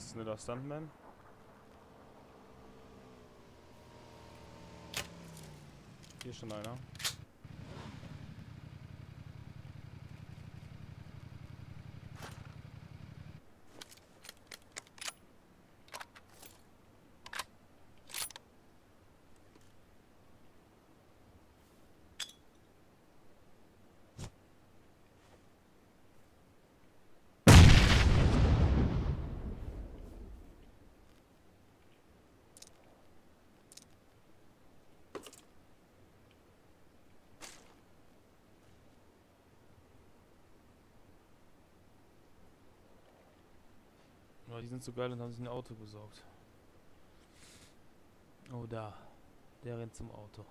ist es der Stuntman. Hier ist schon einer. Die sind so geil und haben sich ein Auto besorgt. Oh, da. Der rennt zum Auto.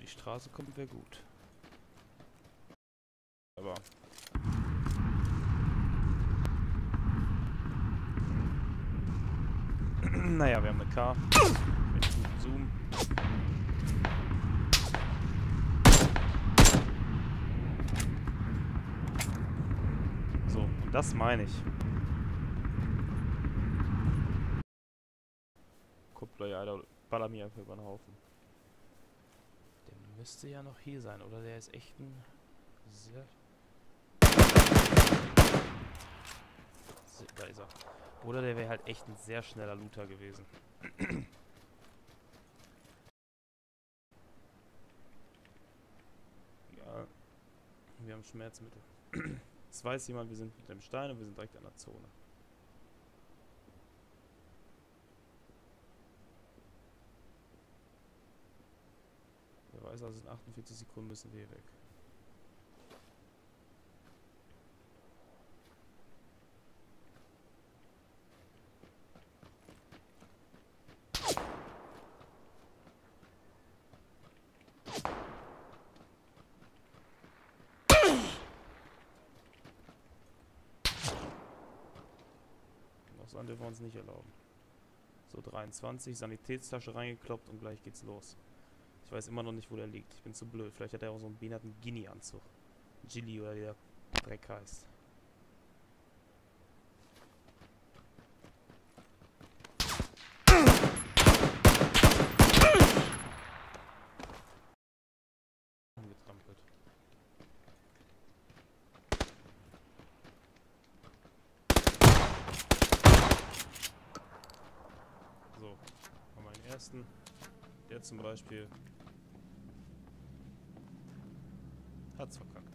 Die Straße kommt wäre gut. Aber naja, wir haben eine K. Mit gutem Zoom. So, und das meine ich. Kuppler, Alter, baller mir einfach über den Haufen. Der müsste ja noch hier sein, oder? Der ist echt ein sehr... Da ist er. Oder der wäre halt echt ein sehr schneller Looter gewesen. ja, wir haben Schmerzmittel. Es weiß jemand, wir sind mit dem Stein und wir sind direkt an der Zone. Wer weiß also, in 48 Sekunden müssen wir hier weg. Ausland dürfen wir uns nicht erlauben. So, 23, Sanitätstasche reingekloppt und gleich geht's los. Ich weiß immer noch nicht, wo der liegt. Ich bin zu blöd. Vielleicht hat er auch so einen behinderten Guinea-Anzug. Gilly oder wie der Dreck heißt. Getrampelt. So, ersten. Der zum Beispiel hat's verkackt.